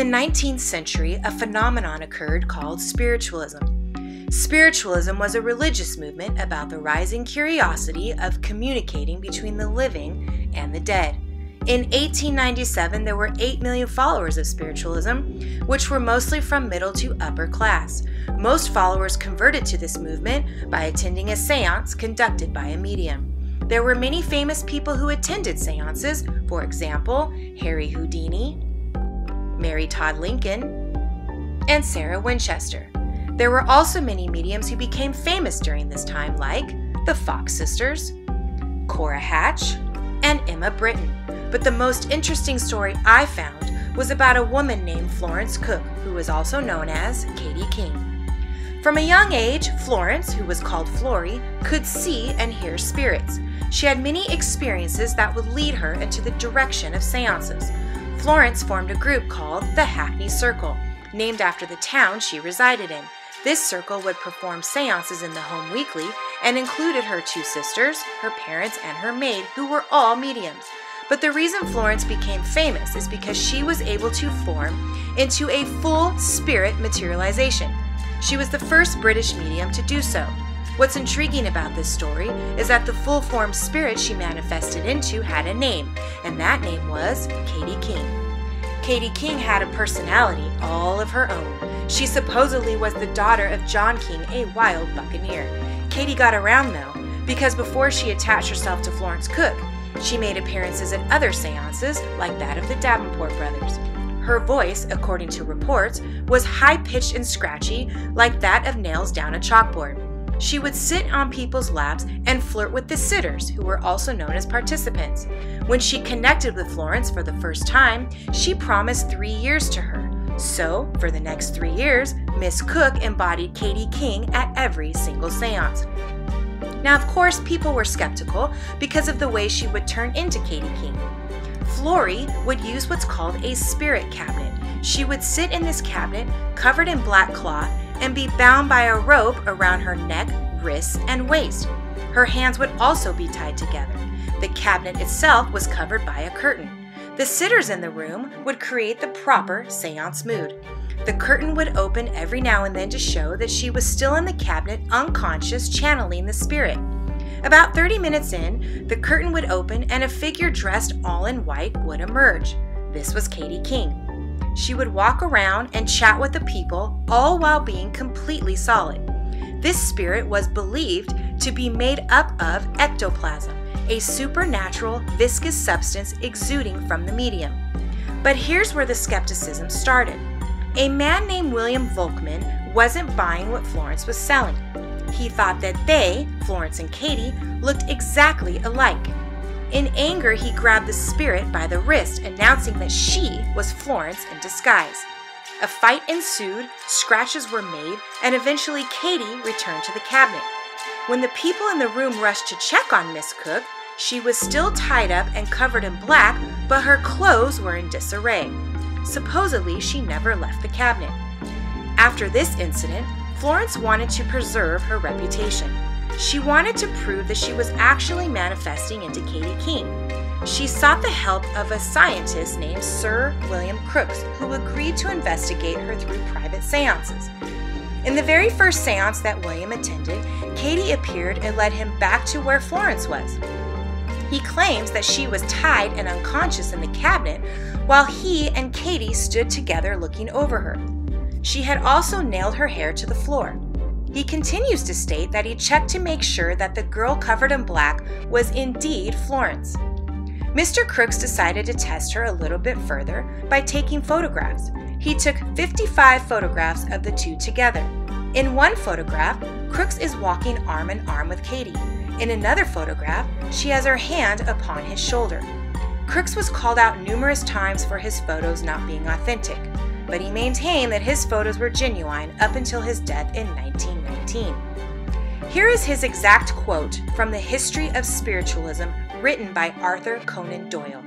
the 19th century, a phenomenon occurred called spiritualism. Spiritualism was a religious movement about the rising curiosity of communicating between the living and the dead. In 1897, there were 8 million followers of spiritualism, which were mostly from middle to upper class. Most followers converted to this movement by attending a seance conducted by a medium. There were many famous people who attended seances, for example, Harry Houdini, Mary Todd Lincoln, and Sarah Winchester. There were also many mediums who became famous during this time, like the Fox sisters, Cora Hatch, and Emma Britten. But the most interesting story I found was about a woman named Florence Cook, who was also known as Katie King. From a young age, Florence, who was called Flory, could see and hear spirits. She had many experiences that would lead her into the direction of seances. Florence formed a group called the Hackney Circle, named after the town she resided in. This circle would perform seances in the home weekly and included her two sisters, her parents, and her maid, who were all mediums. But the reason Florence became famous is because she was able to form into a full spirit materialization. She was the first British medium to do so. What's intriguing about this story is that the full form spirit she manifested into had a name, and that name was Katie King. Katie King had a personality all of her own. She supposedly was the daughter of John King, a wild buccaneer. Katie got around though, because before she attached herself to Florence Cook, she made appearances at other seances like that of the Davenport brothers. Her voice, according to reports, was high pitched and scratchy, like that of nails down a chalkboard. She would sit on people's laps and flirt with the sitters, who were also known as participants. When she connected with Florence for the first time, she promised three years to her. So, for the next three years, Miss Cook embodied Katie King at every single seance. Now, of course, people were skeptical because of the way she would turn into Katie King. Flory would use what's called a spirit cabinet. She would sit in this cabinet covered in black cloth and be bound by a rope around her neck, wrists, and waist. Her hands would also be tied together. The cabinet itself was covered by a curtain. The sitters in the room would create the proper seance mood. The curtain would open every now and then to show that she was still in the cabinet, unconscious, channeling the spirit. About 30 minutes in, the curtain would open and a figure dressed all in white would emerge. This was Katie King. She would walk around and chat with the people, all while being completely solid. This spirit was believed to be made up of ectoplasm, a supernatural viscous substance exuding from the medium. But here's where the skepticism started. A man named William Volckman wasn't buying what Florence was selling. He thought that they, Florence and Katie, looked exactly alike. In anger, he grabbed the spirit by the wrist, announcing that she was Florence in disguise. A fight ensued, scratches were made, and eventually Katie returned to the cabinet. When the people in the room rushed to check on Miss Cook, she was still tied up and covered in black, but her clothes were in disarray. Supposedly, she never left the cabinet. After this incident, Florence wanted to preserve her reputation. She wanted to prove that she was actually manifesting into Katie King. She sought the help of a scientist named Sir William Crookes, who agreed to investigate her through private seances. In the very first seance that William attended, Katie appeared and led him back to where Florence was. He claims that she was tied and unconscious in the cabinet while he and Katie stood together looking over her. She had also nailed her hair to the floor. He continues to state that he checked to make sure that the girl covered in black was indeed Florence. Mr. Crookes decided to test her a little bit further by taking photographs. He took 55 photographs of the two together. In one photograph, Crookes is walking arm in arm with Katie. In another photograph, she has her hand upon his shoulder. Crookes was called out numerous times for his photos not being authentic but he maintained that his photos were genuine up until his death in 1919. Here is his exact quote from the History of Spiritualism written by Arthur Conan Doyle.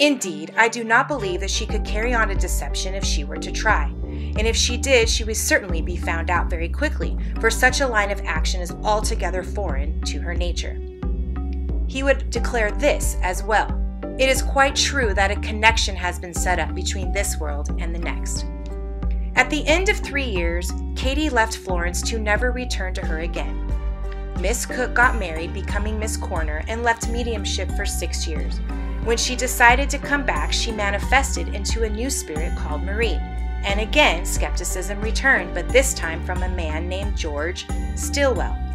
Indeed, I do not believe that she could carry on a deception if she were to try. And if she did, she would certainly be found out very quickly, for such a line of action is altogether foreign to her nature. He would declare this as well it is quite true that a connection has been set up between this world and the next. At the end of three years, Katie left Florence to never return to her again. Miss Cook got married, becoming Miss Corner, and left mediumship for six years. When she decided to come back, she manifested into a new spirit called Marie. And again, skepticism returned, but this time from a man named George Stilwell.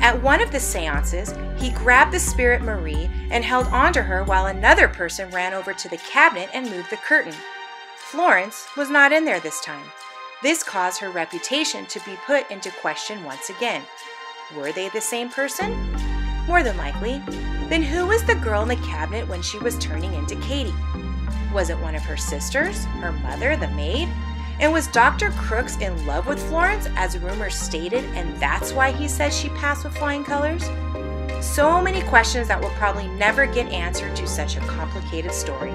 At one of the seances, he grabbed the spirit Marie and held onto her while another person ran over to the cabinet and moved the curtain. Florence was not in there this time. This caused her reputation to be put into question once again. Were they the same person? More than likely. Then who was the girl in the cabinet when she was turning into Katie? Was it one of her sisters, her mother, the maid? And was Dr. Crookes in love with Florence, as rumors stated, and that's why he says she passed with flying colors? So many questions that will probably never get answered to such a complicated story.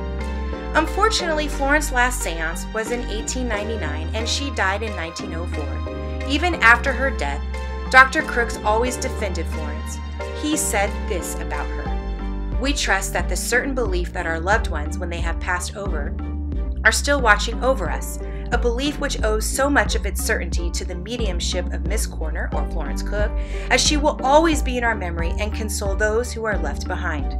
Unfortunately, Florence's last seance was in 1899 and she died in 1904. Even after her death, Dr. Crookes always defended Florence. He said this about her We trust that the certain belief that our loved ones, when they have passed over, are still watching over us, a belief which owes so much of its certainty to the mediumship of Miss Corner or Florence Cook, as she will always be in our memory and console those who are left behind.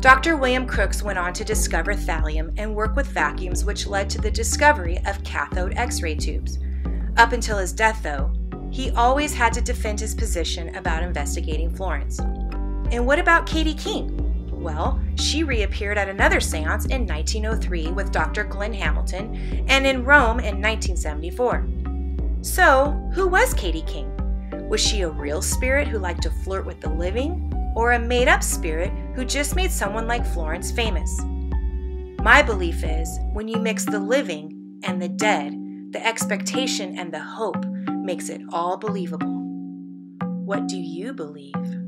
Dr. William Crookes went on to discover thallium and work with vacuums, which led to the discovery of cathode X ray tubes. Up until his death, though, he always had to defend his position about investigating Florence. And what about Katie King? Well, she reappeared at another seance in 1903 with Dr. Glen Hamilton and in Rome in 1974. So, who was Katie King? Was she a real spirit who liked to flirt with the living, or a made up spirit who just made someone like Florence famous? My belief is when you mix the living and the dead, the expectation and the hope makes it all believable. What do you believe?